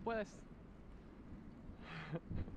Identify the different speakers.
Speaker 1: puedes.